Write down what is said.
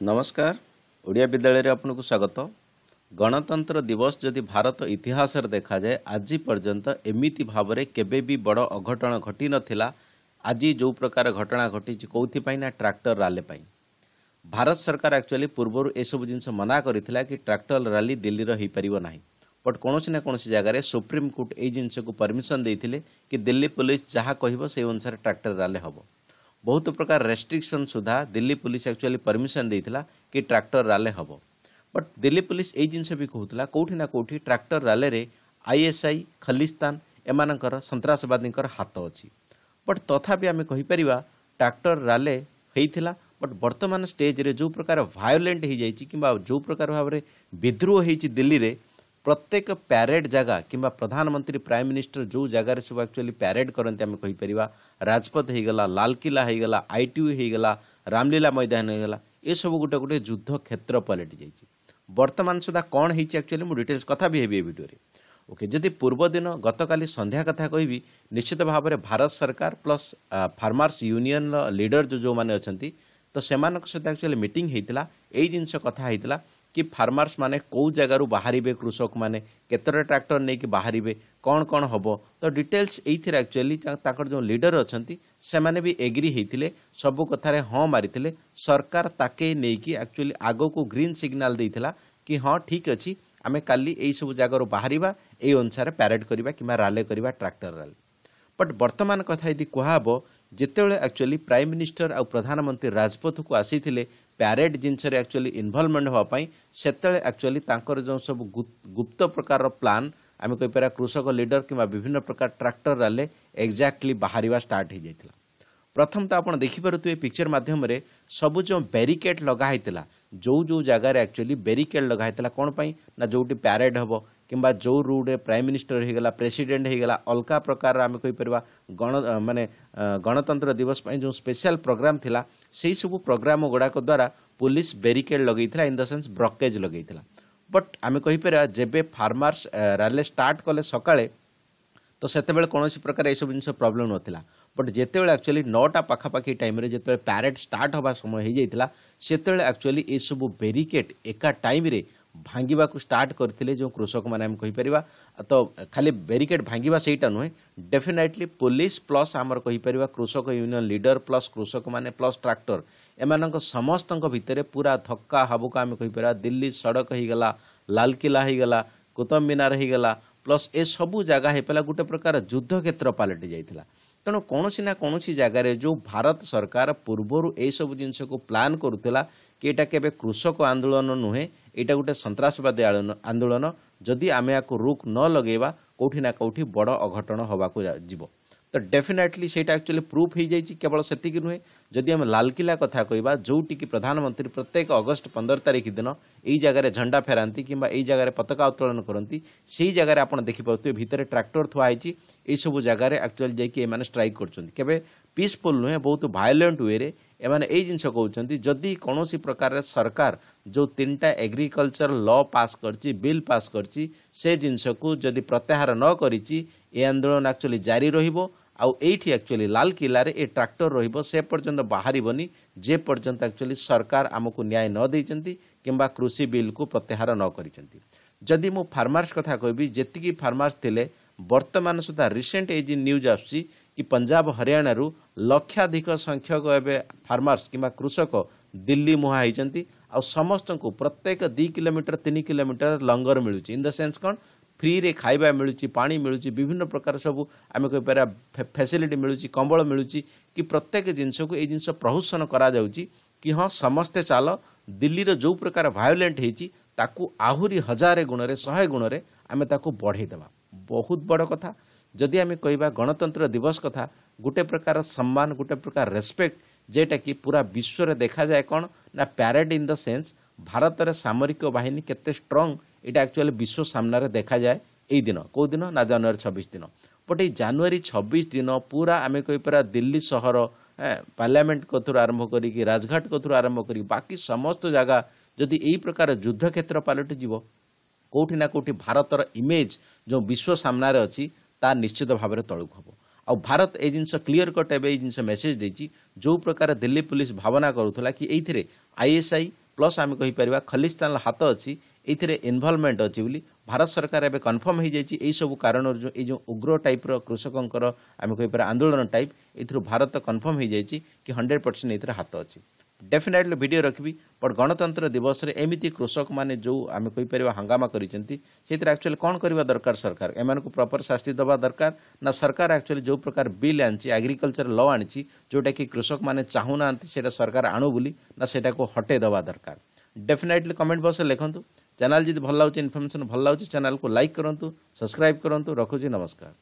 ନମସ୍କାର। ଓଡ଼ିଆ ବିଦ୍ୟାଳୟରେ ଆପଣଙ୍କୁ ସ୍ୱାଗତ। ଗଣତନ୍ତ୍ର ଦିବସ ଯଦି ଭାରତ ଇତିହାସରେ ଦେଖାଯାଏ ଆଜି ପର୍ଯ୍ୟନ୍ତ ଏମିତି ଭାବରେ କେବେ ବି ବଡ଼ ଅଘଟଣ ଘଟିନଥିଲା ଆଜି ଯେଉଁ ପ୍ରକାର ଘଟଣା ଘଟିଛି କେଉଁଥିପାଇଁ ନା ଟ୍ରାକ୍ଟର ରାଲି ପାଇଁ। ଭାରତ ସରକାର ଆକ୍ଚୁଆଲି ପୂର୍ବରୁ ଏସବୁ ଜିନିଷ ମନା କରିଥିଲା କି ଟ୍ରାକ୍ଟର ରାଲି ଦିଲ୍ଲୀର ହୋଇପାରିବ ନାହିଁ। ବଟ୍ କୌଣସି ନା କୌଣସି ଜାଗାରେ ସୁପ୍ରିମକୋର୍ଟ ଏଇ ଜିନିଷକୁ ପରମିସନ୍ ଦେଇଥିଲେ କି ଦିଲ୍ଲୀ ପୋଲିସ ଯାହା କହିବ ସେଇ ଅନୁସାରେ ଟ୍ରାକ୍ଟର ରାଲି ହେବ। ବହୁତ ପ୍ରକାର ରେଷ୍ଟ୍ରିକ୍ସନ୍ ସୁଦ୍ଧା ଦିଲ୍ଲୀ ପୋଲିସ ଆକ୍ଚୁଆଲି ପରମିସନ୍ ଦେଇଥିଲା କି ଟ୍ରାକ୍ଟର ରାଲି ହେବ ବଟ୍ ଦିଲ୍ଲୀ ପୋଲିସ ଏଇ ଜିନିଷ ବି କହୁଥିଲା କେଉଁଠି ନା କେଉଁଠି ଟ୍ରାକ୍ଟର ରାଲିରେ ଆଇଏସ୍ଆଇ ଖଲିସ୍ତାନ ଏମାନଙ୍କର ସନ୍ତାସବାଦୀଙ୍କର ହାତ ଅଛି ବଟ୍ ତଥାପି ଆମେ କହିପାରିବା ଟ୍ରାକ୍ଟର ରାଲି ହେଇଥିଲା ବଟ୍ ବର୍ତ୍ତମାନ ଷ୍ଟେଜ୍ରେ ଯେଉଁ ପ୍ରକାର ଭାୟୋଲେଣ୍ଟ ହେଇଯାଇଛି କିମ୍ବା ଯେଉଁ ପ୍ରକାର ଭାବରେ ବିଦ୍ରୋହ ହେଇଛି ଦିଲ୍ଲୀରେ ପ୍ରତ୍ୟେକ ପ୍ୟାରେଡ୍ ଜାଗା କିମ୍ବା ପ୍ରଧାନମନ୍ତ୍ରୀ ପ୍ରାଇମ୍ ମିନିଷ୍ଟର ଯେଉଁ ଜାଗାରେ ସବୁ ଆକ୍ଚୁଆଲି ପ୍ୟାରେଡ୍ କରନ୍ତି ଆମେ କହିପାରିବା। ରାଜପଥ ହେଇଗଲା ଲାଲକିଲ୍ଲା ହେଇଗଲା ଆଇଟିୟୁ ହେଇଗଲା ରାମଲୀଳା ମଇଦାନ ହେଇଗଲା ଏସବୁ ଗୋଟେ ଗୋଟେ ଯୁଦ୍ଧ କ୍ଷେତ୍ର ପାଲଟି ଯାଇଛି। ବର୍ତ୍ତମାନ ସୁଦ୍ଧା କ'ଣ ହେଇଛି ଆକ୍ଚୁଆଲି ମୁଁ ଡିଟେଲ୍ସ କଥା ବି ହେବି ଏ ଭିଡ଼ିଓରେ। ଓକେ ଯଦି ପୂର୍ବ ଦିନ ଗତକାଲି ସନ୍ଧ୍ୟା କଥା କହିବି ନିଶ୍ଚିତ ଭାବରେ ଭାରତ ସରକାର ପ୍ଲସ୍ ଫାର୍ମର୍ସ ୟୁନିୟନର ଲିଡର ଯେଉଁ ଯେଉଁମାନେ ଅଛନ୍ତି ତ ସେମାନଙ୍କ ସହିତ ଆକ୍ଚୁଆଲି ମିଟିଂ ହେଇଥିଲା ଏଇ ଜିନିଷ କଥା ହେଇଥିଲା। କି ଫାର୍ମର୍ସ ମାନେ କେଉଁ ଜାଗାରୁ ବାହାରିବେ କୃଷକମାନେ କେତେଟା ଟ୍ରାକ୍ଟର ନେଇକି ବାହାରିବେ କ'ଣ କ'ଣ ହେବ? ତ ଡିଟେଲ୍ସ ଏଇଥିରେ ଆକ୍ଚୁଆଲି ତାଙ୍କର ଯେଉଁ ଲିଡର ଅଛନ୍ତି ସେମାନେ ବି ଏଗ୍ରି ହେଇଥିଲେ ସବୁ କଥାରେ ହଁ ମାରିଥିଲେ। ସରକାର ତାକେ ନେଇକି ଆକ୍ଚୁଆଲି ଆଗକୁ ଗ୍ରୀନ୍ ସିଗ୍ନାଲ ଦେଇଥିଲା କି ହଁ ଠିକ୍ ଅଛି ଆମେ କାଲି ଏଇସବୁ ଜାଗାରୁ ବାହାରିବା ଏଇ ଅନୁସାରେ ପ୍ୟାରେଡ୍ କରିବା କିମ୍ବା ରାଲି କରିବା ଟ୍ରାକ୍ଟର ରାଲି ବଟ୍ ବର୍ତ୍ତମାନ କଥା ଯଦି କୁହାହେବ ଯେତେବେଳେ ଆକ୍ଚୁଆଲି ପ୍ରାଇମ୍ ମିନିଷ୍ଟର ଆଉ ପ୍ରଧାନମନ୍ତ୍ରୀ ରାଜପଥକୁ ଆସିଥିଲେ ପ୍ୟାରେଡ୍ ଜିନିଷରେ ଆକ୍ଚୁଆଲି ଇନଭଲ୍ଭମେଣ୍ଟ ହେବା ପାଇଁ ସେତେବେଳେ ଆକ୍ଚୁଆଲି ତାଙ୍କର ଯେଉଁ ସବୁ ଗୁପ୍ତ ପ୍ରକାରର ପ୍ଲାନ୍ ଆମେ କହିପାରିବା କୃଷକ ଲିଡର କିମ୍ବା ବିଭିନ୍ନ ପ୍ରକାର ଟ୍ରାକ୍ଟର ରାଲି ଏକ୍ଜାକ୍ଟଲି ବାହାରିବା ଷ୍ଟାର୍ଟ ହେଇଯାଇଥିଲା। ପ୍ରଥମ ତ ଆପଣ ଦେଖିପାରୁଥିବେ ପିକ୍ଚର ମାଧ୍ୟମରେ ସବୁ ଯେଉଁ ବ୍ୟାରିକେଡ୍ ଲଗା ହେଇଥିଲା ଯେଉଁ ଯେଉଁ ଜାଗାରେ ଆକ୍ଚୁଆଲି ବ୍ୟାରିକେଡ୍ ଲଗା ହେଇଥିଲା କ'ଣ ପାଇଁ ନା ଯେଉଁଠି ପ୍ୟାରେଡ୍ ହେବ କିମ୍ବା ଯେଉଁ ରୁଟ୍ରେ ପ୍ରାଇମ୍ ମିନିଷ୍ଟର ହେଇଗଲା ପ୍ରେସିଡେଣ୍ଟ ହେଇଗଲା ଅଲଗା ପ୍ରକାରର ଆମେ କହିପାରିବା ଗଣ ମାନେ ଗଣତନ୍ତ୍ର ଦିବସ ପାଇଁ ଯେଉଁ ସ୍ପେଶାଲ ପ୍ରୋଗ୍ରାମ ଥିଲା ସେହି ସବୁ ପ୍ରୋଗ୍ରାମ ଗୁଡ଼ାକ ଦ୍ୱାରା ପୋଲିସ ବ୍ୟାରିକେଡ୍ ଲଗେଇଥିଲା ଇନ୍ ଦ ସେନ୍ସ ବ୍ରକେଜ୍ ଲଗେଇଥିଲା। ବଟ୍ ଆମେ କହିପାରିବା ଯେବେ ଫାର୍ମର୍ସ ରାଲି ଷ୍ଟାର୍ଟ କଲେ ସକାଳେ ତ ସେତେବେଳେ କୌଣସି ପ୍ରକାର ଏସବୁ ଜିନିଷ ପ୍ରୋବ୍ଲେମ୍ ନଥିଲା। ବଟ୍ ଯେତେବେଳେ ଆକ୍ଚୁଆଲି ନଅଟା ପାଖାପାଖି ଟାଇମ୍ରେ ଯେତେବେଳେ ପ୍ୟାରେଡ୍ ଷ୍ଟାର୍ଟ ହେବା ସମୟ ହେଇଯାଇଥିଲା ସେତେବେଳେ ଆକ୍ଚୁଆଲି ଏସବୁ ବ୍ୟାରିକେଡ୍ ଏକା ଟାଇମ୍ରେ ଭାଙ୍ଗିବାକୁ ଷ୍ଟାର୍ଟ କରିଥିଲେ ଯେଉଁ କୃଷକମାନେ ଆମେ କହିପାରିବା। ତ ଖାଲି ବ୍ୟାରିକେଡ୍ ଭାଙ୍ଗିବା ସେଇଟା ନୁହେଁ ଡେଫିନେଟଲି ପୋଲିସ ପ୍ଲସ୍ ଆମର କହିପାରିବା କୃଷକ ୟୁନିୟନ ଲିଡର ପ୍ଲସ୍ କୃଷକମାନେ ପ୍ଲସ୍ ଟ୍ରାକ୍ଟର ଏମାନଙ୍କ ସମସ୍ତଙ୍କ ଭିତରେ ପୁରା ଧକ୍କା ହାବୁକା ଆମେ କହିପାରିବା। ଦିଲ୍ଲୀ ସଡ଼କ ହେଇଗଲା ଲାଲକିଲ୍ଲା ହେଇଗଲା କୁତୁବ ମିନାର ହେଇଗଲା ପ୍ଲସ୍ ଏସବୁ ଜାଗା ହେଇପାରିଲା ଗୋଟେ ପ୍ରକାର ଯୁଦ୍ଧ କ୍ଷେତ୍ର ପାଲଟି ଯାଇଥିଲା। ତେଣୁ କୌଣସି ନା କୌଣସି ଜାଗାରେ ଯେଉଁ ଭାରତ ସରକାର ପୂର୍ବରୁ ଏଇସବୁ ଜିନିଷକୁ ପ୍ଲାନ୍ କରୁଥିଲା କି ଏଇଟା କେବେ କୃଷକ ଆନ୍ଦୋଳନ ନୁହେଁ ଏଇଟା ଗୋଟେ ସନ୍ତାସବାଦୀ ଆନ୍ଦୋଳନ। ଯଦି ଆମେ ୟାକୁ ରୁକ୍ ନ ଲଗେଇବା କେଉଁଠି ନା କେଉଁଠି ବଡ଼ ଅଘଟଣ ହେବାକୁ ଯିବ। ତ ଡେଫିନେଟଲି ସେଇଟା ଆକ୍ଚୁଆଲି ପ୍ରୁଫ୍ ହେଇଯାଇଛି କେବଳ ସେତିକି ନୁହେଁ। ଯଦି ଆମେ ଲାଲକିଲ୍ଲା କଥା କହିବା ଯେଉଁଠିକି ପ୍ରଧାନମନ୍ତ୍ରୀ ପ୍ରତ୍ୟେକ ଅଗଷ୍ଟ ପନ୍ଦର ତାରିଖ ଦିନ ଏଇ ଜାଗାରେ ଝଣ୍ଡା ଫେରାନ୍ତି କିମ୍ବା ଏଇ ଜାଗାରେ ପତାକା ଉତ୍ତୋଳନ କରନ୍ତି ସେଇ ଜାଗାରେ ଆପଣ ଦେଖିପାରୁଥିବେ ଭିତରେ ଟ୍ରାକ୍ଟର ଥୁଆ ହେଇଛି ଏଇସବୁ ଜାଗାରେ ଆକ୍ଚୁଆଲି ଯାଇକି ଏମାନେ ଷ୍ଟ୍ରାଇକ୍ କରୁଛନ୍ତି। କେବେ ପିସ୍ଫୁଲ୍ ନୁହେଁ ବହୁତ ଭାୟୋଲେଣ୍ଟ ୱେରେ ଏମାନେ ଏଇ ଜିନିଷ କହୁଛନ୍ତି ଯଦି କୌଣସି ପ୍ରକାରରେ ସରକାର ଯେଉଁ ତିନିଟା ଏଗ୍ରିକଲଚର ଲ ପାସ୍ କରିଛି ବିଲ୍ ପାସ୍ କରିଛି ସେ ଜିନିଷକୁ ଯଦି ପ୍ରତ୍ୟାହାର ନ କରିଛି ଏ ଆନ୍ଦୋଳନ ଆକ୍ଚୁଆଲି ଜାରି ରହିବ। ଆଉ ଏଇଠି ଆକ୍ଚୁଆଲି ଲାଲକିଲ୍ଲାରେ ଏ ଟ୍ରାକ୍ଟର ରହିବ ସେ ପର୍ଯ୍ୟନ୍ତ ବାହାରିବନି ଯେ ପର୍ଯ୍ୟନ୍ତ ଆକ୍ଚୁଆଲି ସରକାର ଆମକୁ ନ୍ୟାୟ ନ ଦେଇଛନ୍ତି କିମ୍ବା କୃଷି ବିଲ୍କୁ ପ୍ରତ୍ୟାହାର ନ କରିଛନ୍ତି। ଯଦି ମୁଁ ଫାର୍ମର୍ସ କଥା କହିବି ଯେତିକି ଫାର୍ମର୍ସ ଥିଲେ ବର୍ତ୍ତମାନ ସୁଦ୍ଧା ରିସେଣ୍ଟ ଏଇ ନ୍ୟୁଜ୍ ଆସୁଛି କି ପଞ୍ଜାବ ହରିୟାଣାରୁ ଲକ୍ଷାଧିକ ସଂଖ୍ୟକ ଏବେ ଫାର୍ମର୍ସ କିମ୍ବା କୃଷକ ଦିଲ୍ଲୀ ମୁହାଁ ହେଇଛନ୍ତି ଆଉ ସମସ୍ତଙ୍କୁ ପ୍ରତ୍ୟେକ ଦୁଇ କିଲୋମିଟର ତିନି କିଲୋମିଟର ଲଙ୍ଗର ମିଳୁଛି। ଇନ୍ ଦ ସେନ୍ସ କ'ଣ? ଫ୍ରିରେ ଖାଇବା ମିଳୁଛି ପାଣି ମିଳୁଛି ବିଭିନ୍ନ ପ୍ରକାର ସବୁ ଆମେ କହିପାରିବା ଫ୍ୟାସିଲିଟି ମିଳୁଛି କମ୍ବଳ ମିଳୁଛି କି ପ୍ରତ୍ୟେକ ଜିନିଷକୁ ଏଇ ଜିନିଷ ପ୍ରହୂଷଣ କରାଯାଉଛି କି ହଁ ସମସ୍ତେ ଚାଲ ଦିଲ୍ଲୀର ଯେଉଁ ପ୍ରକାର ଭାୟୋଲେଣ୍ଟ ହେଇଛି ତାକୁ ଆହୁରି ହଜାରେ ଗୁଣରେ ଶହେ ଗୁଣରେ ଆମେ ତାକୁ ବଢ଼େଇଦେବା ବହୁତ ବଡ଼ କଥା। ଯଦି ଆମେ କହିବା ଗଣତନ୍ତ୍ର ଦିବସ କଥା ଗୋଟେ ପ୍ରକାର ସମ୍ମାନ ଗୋଟେ ପ୍ରକାର ରେସ୍ପେକ୍ଟ ଯେଟାକି ପୁରା ବିଶ୍ୱରେ ଦେଖାଯାଏ କ'ଣ? ନା ପ୍ୟାରେଡ୍ ଇନ୍ ଦ ସେନ୍ସ ଭାରତରେ ସାମରିକ ବାହିନୀ କେତେ ଷ୍ଟ୍ରଙ୍ଗ এটা ଆକ୍ଚୁଆଲି ବିଶ୍ୱ ସାମ୍ନାରେ ଦେଖାଯାଏ ଏଇ ଦିନ କେଉଁ ଦିନ ନା ଜାନୁଆରୀ ଛବିଶ ଦିନ ବଟ୍ ଏଇ ଜାନୁଆରୀ ଛବିଶ ଦିନ ପୁରା ଆମେ କହିପାରିବା ଦିଲ୍ଲୀ ସହର ପାର୍ଲାମେଣ୍ଟ କତରୁ ଆରମ୍ଭ କରିକି ରାଜଘାଟ କତରୁ ଆରମ୍ଭ କରିକି ବାକି ସମସ୍ତ ଜାଗା ଯଦି ଏଇ ପ୍ରକାର ଯୁଦ୍ଧ କ୍ଷେତ୍ର ପାଲଟିଯିବ କେଉଁଠି ନା କେଉଁଠି ଭାରତର ଇମେଜ୍ ଯେଉଁ ବିଶ୍ୱ ସାମ୍ନାରେ ଅଛି ତା ନିଶ୍ଚିତ ଭାବରେ ତଳକୁ ହେବ ଆଉ ଭାରତ ଏଇ ଜିନିଷ କ୍ଲିଅର କଟ୍ ଏବେ ଏଇ ଜିନିଷ ମେସେଜ ଦେଇଛି ଯେଉଁ ପ୍ରକାର ଦିଲ୍ଲୀ ପୁଲିସ ଭାବନା କରୁଥିଲା କି ଏଇଥିରେ ଆଇଏସ୍ଆଇ ପ୍ଲସ୍ ଆମେ କହିପାରିବା ଖଲିସ୍ତାନର ହାତ ଅଛି ଏଇଥିରେ ଇନଭଲ୍ଭମେଣ୍ଟ ଅଛି ବୋଲି ଭାରତ ସରକାର ଏବେ କନଫର୍ମ ହେଇଯାଇଛି ଏଇସବୁ କାରଣରୁ ଯେଉଁ ଏଇ ଯେଉଁ ଉଗ୍ର ଟାଇପ୍ର କୃଷକଙ୍କର ଆମେ କହିପାରିବା ଆନ୍ଦୋଳନ ଟାଇପ୍ ଏଥିରୁ ଭାରତ କନଫର୍ମ ହେଇଯାଇଛି କି ହଣ୍ଡ୍ରେଡ଼ ପରସେଣ୍ଟ ଏଥିରେ ହାତ ଅଛି। ଡେଫିନେଟଲି ଭିଡ଼ିଓ ରଖିବି ବଟ୍ ଗଣତନ୍ତ୍ର ଦିବସରେ ଏମିତି କୃଷକମାନେ ଯେଉଁ ଆମେ କହିପାରିବା ହଙ୍ଗାମା କରିଛନ୍ତି ସେଥିରେ ଆକ୍ଚୁଆଲି କ'ଣ କରିବା ଦରକାର ସରକାର? ଏମାନଙ୍କୁ ପ୍ରପର ଶାସ୍ତି ଦେବା ଦରକାର? ନା ସରକାର ଆକ୍ଚୁଆଲି ଯେଉଁ ପ୍ରକାର ବିଲ୍ ଆଣିଛି ଆଗ୍ରିକଲଚର ଲ ଆଣିଛି ଯେଉଁଟାକି କୃଷକମାନେ ଚାହୁଁନାହାନ୍ତି ସେଇଟା ସରକାର ଆଣୁ ବୋଲି ନା ସେଇଟାକୁ ହଟେଇ ଦେବା ଦରକାର? ଡେଫିନେଟଲି କମେଣ୍ଟ ବକ୍ସରେ ଲେଖନ୍ତୁ। ଚ୍ୟାନେଲ୍ ଯଦି ଭଲ ଲାଗୁଛି ଇନଫର୍ମେସନ୍ ଭଲ ଲାଗୁଛି ଚ୍ୟାନେଲ୍କୁ ଲାଇକ୍ କରନ୍ତୁ ସବସ୍କ୍ରାଇବ୍ କରନ୍ତୁ ରଖୁଛି ନମସ୍କାର